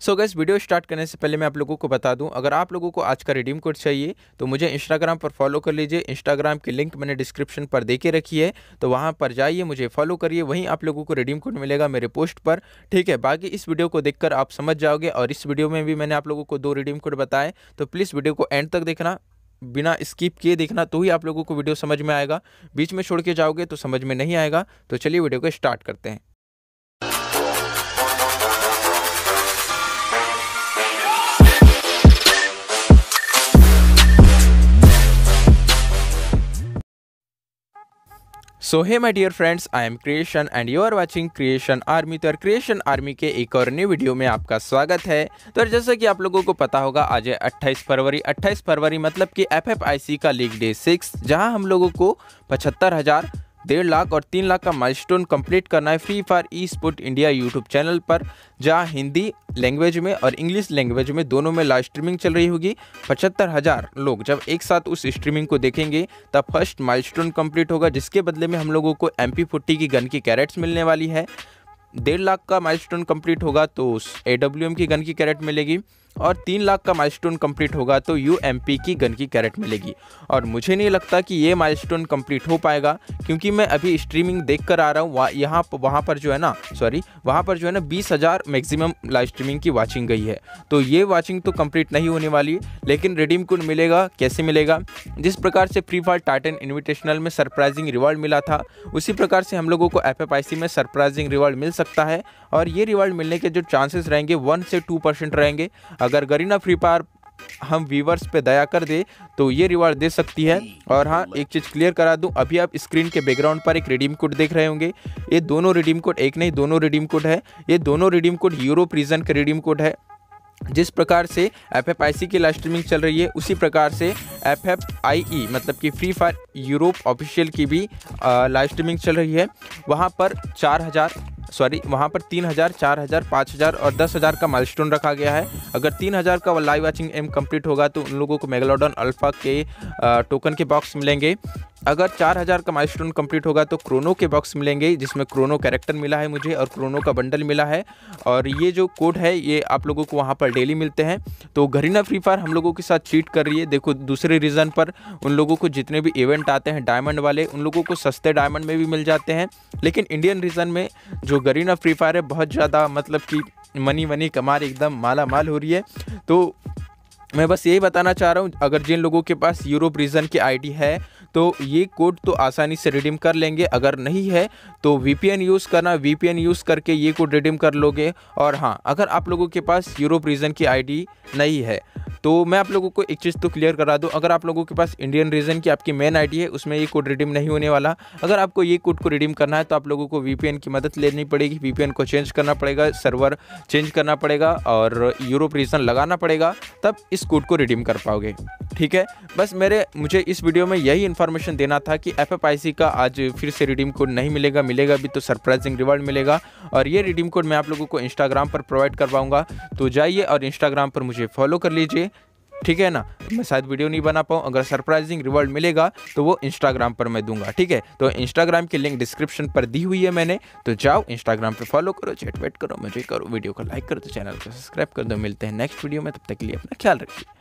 सो gas video start करने से पहले मैं आप लोगों को बता दूँ, अगर आप लोगों को आज का रिडीम कोड चाहिए तो मुझे इंस्टाग्राम पर फॉलो कर लीजिए। इंस्टाग्राम की लिंक मैंने डिस्क्रिप्शन पर दे के रखी है तो वहाँ पर जाइए, मुझे फॉलो करिए, वहीं आप लोगों को रिडीम कोड मिलेगा मेरे पोस्ट पर। ठीक है, बाकी इस वीडियो को देखकर आप समझ जाओगे, और इस वीडियो में भी मैंने आप लोगों को दो रिडीम कोड बताए तो प्लीज़ वीडियो को एंड तक देखना, बिना स्किप किए देखना तो ही आप लोगों को वीडियो समझ में आएगा। बीच में छोड़ के जाओगे तो समझ में नहीं आएगा। तो चलिए वीडियो को स्टार्ट करते हैं। So hey my dear friends I am Creation and you are watching Creation army तो क्रिएशन आर्मी के एक और न्यू वीडियो में आपका स्वागत है। तो जैसा कि आप लोगों को पता होगा, आज है 28 फरवरी। 28 फरवरी मतलब कि एफएफआईसी का लीग डे सिक्स जहाँ हम लोगों को पचहत्तर हज़ार डेढ़ लाख और तीन लाख का माइलस्टोन कंप्लीट करना है Free Fire e sport India YouTube channel पर, जहाँ हिंदी लैंग्वेज में और इंग्लिश लैंग्वेज में दोनों में लाइव स्ट्रीमिंग चल रही होगी। पचहत्तर हज़ार लोग जब एक साथ उस स्ट्रीमिंग को देखेंगे, तब फ़र्स्ट माइलस्टोन कंप्लीट होगा, जिसके बदले में हम लोगों को एम पी की गन की कैरेट्स मिलने वाली है। डेढ़ लाख का माइलस्टोन कंप्लीट होगा तो ए की गन की कैरेट मिलेगी। और तीन लाख का माइलस्टोन कंप्लीट होगा तो यूएमपी की गन की कैरेट मिलेगी। और मुझे नहीं लगता कि ये माइलस्टोन कंप्लीट हो पाएगा, क्योंकि मैं अभी स्ट्रीमिंग देख कर आ रहा हूँ यहाँ वहाँ पर जो है ना सॉरी वहाँ पर जो है ना बीस हज़ार मैक्सिमम लाइव स्ट्रीमिंग की वाचिंग गई है। तो ये वाचिंग तो कंप्लीट नहीं होने वाली, लेकिन रिडीम कोड मिलेगा, कैसे मिलेगा? जिस प्रकार से फ्री फायर टाइटन इन्विटेशनल में सरप्राइजिंग रिवॉर्ड मिला था, उसी प्रकार से हम लोगों को एफएफआईसी में सरप्राइजिंग रिवॉर्ड मिल सकता है, और ये रिवॉर्ड मिलने के जो चांसेस रहेंगे वन से टू परसेंट रहेंगे। अगर गरीना फ्री फायर हम व्यूवर्स पे दया कर दे तो ये रिवार्ड दे सकती है। और हाँ एक चीज़ क्लियर करा दूँ, अभी आप स्क्रीन के बैकग्राउंड पर एक रिडीम कोड देख रहे होंगे। ये दोनों रिडीम कोड एक नहीं, दोनों रिडीम कोड है। ये दोनों रिडीम कोड यूरोप रीजन का रिडीम कोड है। जिस प्रकार से एफ़ एफ़ आई सी की लाइव स्ट्रीमिंग चल रही है, उसी प्रकार से एफ़ एफ़ आई ई मतलब कि फ्री फायर यूरोप ऑफिशियल की भी लाइव स्ट्रीमिंग चल रही है। वहाँ पर चार हज़ार सॉरी, वहाँ पर तीन हज़ार, चार हज़ार, पाँच हज़ार और दस हज़ार का माइलस्टोन रखा गया है। अगर तीन हज़ार का लाइव वाचिंग एम कंप्लीट होगा तो उन लोगों को मेगालोडन अल्फ़ा के टोकन के बॉक्स मिलेंगे। अगर चार हज़ार का माइलस्टोन कंप्लीट होगा तो क्रोनो के बॉक्स मिलेंगे, जिसमें क्रोनो कैरेक्टर मिला है मुझे और क्रोनो का बंडल मिला है। और ये जो कोड है, ये आप लोगों को वहाँ पर डेली मिलते हैं। तो घरीना फ्री फायर हम लोगों के साथ चीट कर रही है। देखो, दूसरे रीज़न पर उन लोगों को जितने भी इवेंट आते हैं, डायमंड वाले, उन लोगों को सस्ते डायमंड में भी मिल जाते हैं। लेकिन इंडियन रीजन में जो गरीना फ्री फायर है, बहुत ज़्यादा मतलब कि मनी वनी कमार एकदम माला माल हो रही है। तो मैं बस यही बताना चाह रहा हूँ, अगर जिन लोगों के पास यूरोप रीजन की आईडी है तो ये कोड तो आसानी से रिडीम कर लेंगे। अगर नहीं है तो वीपीएन यूज़ करना वीपीएन यूज़ करके ये कोड रिडीम कर लोगे। और हाँ अगर आप लोगों के पास यूरोप रीजन की आईडी नहीं है तो मैं आप लोगों को एक चीज़ तो क्लियर करा दूँ, अगर आप लोगों के पास इंडियन रीजन की आपकी मेन आईडी है, उसमें ये कोड रिडीम नहीं होने वाला, अगर आपको ये कोड को रिडीम करना है तो आप लोगों को वीपीएन की मदद लेनी पड़ेगी वीपीएन को चेंज करना पड़ेगा सर्वर चेंज करना पड़ेगा और यूरोप रीजन लगाना पड़ेगा, तब इस कोड को रिडीम कर पाओगे। ठीक है? बस मेरे, मुझे इस वीडियो में यही इन्फॉर्मेशन देना था कि एफएफआईसी का आज फिर से रिडीम कोड नहीं मिलेगा मिलेगा भी तो सरप्राइजिंग रिवॉर्ड मिलेगा और ये रिडीम कोड मैं आप लोगों को इंस्टाग्राम पर प्रोवाइड करवाऊँगा तो जाइए और इंस्टाग्राम पर मुझे फॉलो कर लीजिए। ठीक है ना? मैं शायद वीडियो नहीं बना पाऊँ। अगर सरप्राइजिंग रिवॉर्ड मिलेगा तो वो इंस्टाग्राम पर मैं दूँगा, ठीक है? तो इंस्टाग्राम की लिंक डिस्क्रिप्शन पर दी हुई है मैंने। तो जाओ इंस्टाग्राम पर फॉलो करो चैट वेट करो, मुझे करो। वीडियो को लाइक करो तो चैनल को सब्सक्राइब कर दो। मिलते हैं नेक्स्ट वीडियो में, तब तक के लिए अपना ख्याल रखिए।